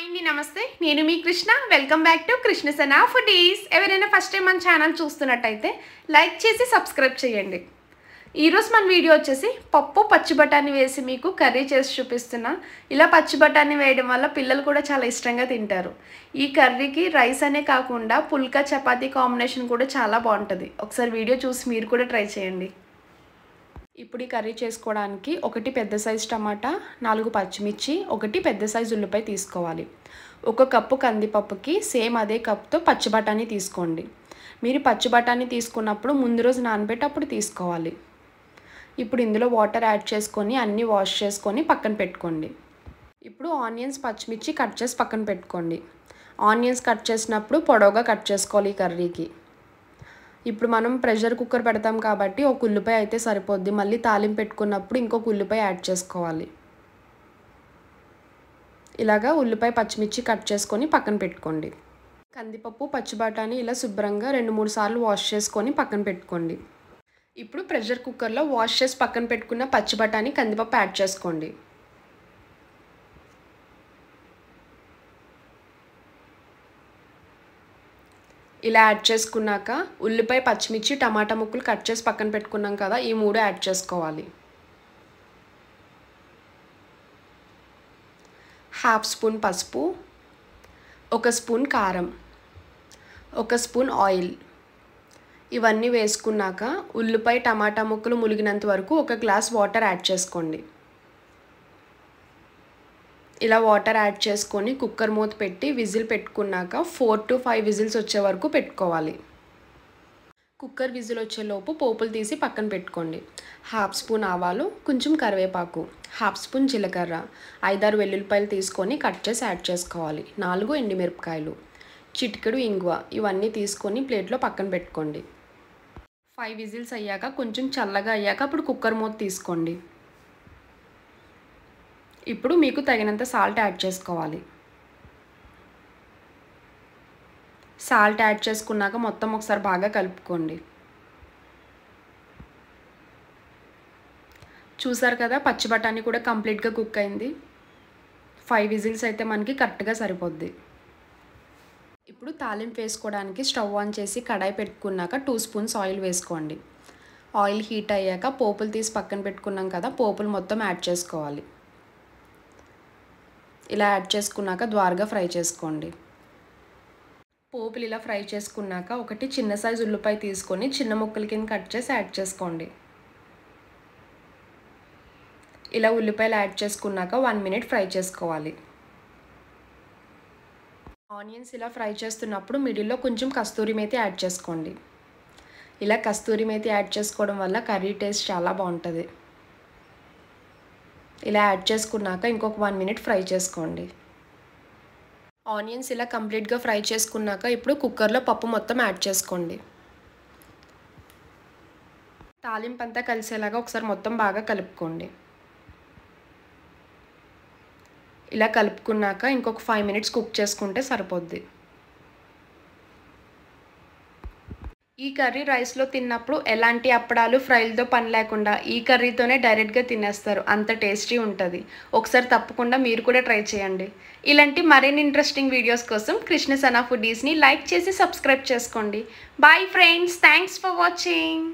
Hi అండి నమస్తే. నేను మీ Krishna. Welcome back to Krishna Sena foodies ఎవరైనా ఫస్ట్ టైం మన ఛానల్ చూస్తున్నట్టయితే లైక్ చేసి సబ్స్క్రైబ్ చేయండి. ఈరోజు మన వీడియో వచ్చేసి పప్పు పచ్చి బఠానీ వేసి మీకు కర్రీ చేసి చూపిస్తున్నా. ఇలా పచ్చి బఠానీ వేయడం వల్ల పిల్లలు కూడా చాలా ఇష్టంగా తింటారు. ఈ కర్రీకి రైస్ అనే కాకుండా పుల్కా చపాతీ కాంబినేషన్ కూడా చాలా బాగుంటుంది. ఒకసారి వీడియో చూసి మీరు కూడా ట్రై చేయండి. ఇప్పుడు ఈ కర్రీ చేసుకోవడానికి ఒకటి పెద్ద సైజు టమాటా నాలుగు పచ్చిమిర్చి ఒకటి పెద్ద సైజు ఉల్లిపాయ తీసుకోవాలి. ఒక కప్పు కందిపప్పుకి సేమ్ అదే కప్తో పచ్చి బఠానీ తీసుకోండి. మీరు పచ్చి బఠానీ తీసుకున్నప్పుడు ముందు రోజు నానబెట్టి అప్పుడు తీసుకోవాలి. ఇప్పుడు ఇందులో వాటర్ యాడ్ చేసుకొని అన్నీ వాష్ చేసుకొని పక్కన పెట్టుకోండి. ఇప్పుడు ఆనియన్స్ పచ్చిమిర్చి కట్ చేసి పక్కన పెట్టుకోండి. ఆనియన్స్ కట్ చేసినప్పుడు పొడవుగా కట్ చేసుకోవాలి ఈ కర్రీకి. ఇప్పుడు మనం ప్రెషర్ కుక్కర్ పెడతాం కాబట్టి ఒక ఉల్లిపాయ అయితే సరిపోద్ది. మళ్ళీ తాలింపు పెట్టుకున్నప్పుడు ఇంకొక ఉల్లిపాయ యాడ్ చేసుకోవాలి. ఇలాగా ఉల్లిపాయ పచ్చిమిర్చి కట్ చేసుకొని పక్కన పెట్టుకోండి. కందిపప్పు పచ్చి బఠానీ ఇలా శుభ్రంగా రెండు మూడు సార్లు వాష్ చేసుకొని పక్కన పెట్టుకోండి. ఇప్పుడు ప్రెషర్ కుక్కర్లో వాష్ చేసి పక్కన పెట్టుకున్న పచ్చి బఠానీ కందిపప్పు యాడ్ చేసుకోండి. ఇలా యాడ్ చేసుకున్నాక ఉల్లిపాయ పచ్చిమిర్చి టమాటా ముక్కలు కట్ చేసి పక్కన పెట్టుకున్నాం కదా ఈ మూడు యాడ్ చేసుకోవాలి. హాఫ్ స్పూన్ పసుపు ఒక స్పూన్ కారం ఒక స్పూన్ ఆయిల్ ఇవన్నీ వేసుకున్నాక ఉల్లిపాయ టమాటా ముక్కలు ములిగినంత వరకు ఒక గ్లాస్ వాటర్ యాడ్ చేసుకోండి. ఇలా వాటర్ యాడ్ చేసుకొని కుక్కర్ మూత పెట్టి విజిల్ పెట్టుకున్నాక ఫోర్ టు ఫైవ్ విజిల్స్ వచ్చే వరకు పెట్టుకోవాలి. కుక్కర్ విజిల్ వచ్చేలోపు పోపులు తీసి పక్కన పెట్టుకోండి. హాఫ్ స్పూన్ ఆవాలు కొంచెం కరివేపాకు హాఫ్ స్పూన్ జీలకర్ర ఐదారు వెల్లుల్లిపాయలు తీసుకొని కట్ చేసి యాడ్ చేసుకోవాలి. నాలుగు ఎండిమిరపకాయలు చిటికెడు ఇంగువ ఇవన్నీ తీసుకొని ప్లేట్లో పక్కన పెట్టుకోండి. ఫైవ్ విజిల్స్ అయ్యాక కొంచెం చల్లగా అయ్యాక అప్పుడు కుక్కర్ మూత తీసుకోండి. ఇప్పుడు మీకు తగినంత సాల్ట్ యాడ్ చేసుకోవాలి. సాల్ట్ యాడ్ చేసుకున్నాక మొత్తం ఒకసారి బాగా కలుపుకోండి. చూసారు కదా పచ్చి బఠానీ కూడా కంప్లీట్గా కుక్ అయింది. ఫైవ్ విజిల్స్ అయితే మనకి కరెక్ట్గా సరిపోద్ది. ఇప్పుడు తాలింపు వేసుకోవడానికి స్టవ్ ఆన్ చేసి కడాయి పెట్టుకున్నాక టూ స్పూన్స్ ఆయిల్ వేసుకోండి. ఆయిల్ హీట్ అయ్యాక పోపులు తీసి పక్కన పెట్టుకున్నాం కదా పోపులు మొత్తం యాడ్ చేసుకోవాలి. ఇలా యాడ్ చేసుకున్నాక ద్వారగా ఫ్రై చేసుకోండి. పోపులు ఇలా ఫ్రై చేసుకున్నాక ఒకటి చిన్న సైజు ఉల్లిపాయ తీసుకొని చిన్న ముక్కల కింద కట్ చేసి యాడ్ చేసుకోండి. ఇలా ఉల్లిపాయలు యాడ్ చేసుకున్నాక వన్ మినిట్ ఫ్రై చేసుకోవాలి. ఆనియన్స్ ఇలా ఫ్రై చేస్తున్నప్పుడు మిడిల్లో కొంచెం కస్తూరి మేతి యాడ్ చేసుకోండి. ఇలా కస్తూరి మేతి యాడ్ చేసుకోవడం వల్ల కర్రీ టేస్ట్ చాలా బాగుంటుంది. ఇలా యాడ్ చేసుకున్నాక ఇంకొక వన్ మినిట్ ఫ్రై చేసుకోండి. ఆనియన్స్ ఇలా కంప్లీట్గా ఫ్రై చేసుకున్నాక ఇప్పుడు కుక్కర్లో పప్పు మొత్తం యాడ్ చేసుకోండి. తాలింపు అంతా కలిసేలాగా ఒకసారి మొత్తం బాగా కలుపుకోండి. ఇలా కలుపుకున్నాక ఇంకొక ఫైవ్ మినిట్స్ కుక్ చేసుకుంటే సరిపోద్ది. ఈ కర్రీ రైస్లో తిన్నప్పుడు ఎలాంటి అప్పడాలు ఫ్రైలతో పని లేకుండా ఈ కర్రీతోనే డైరెక్ట్గా తినేస్తారు. అంత టేస్టీ ఉంటుంది. ఒకసారి తప్పకుండా మీరు కూడా ట్రై చేయండి. ఇలాంటి మరిన్ని ఇంట్రెస్టింగ్ వీడియోస్ కోసం కృష్ణ సనా ఫుడీస్ని లైక్ చేసి సబ్స్క్రైబ్ చేసుకోండి. Bye friends! Thanks for watching!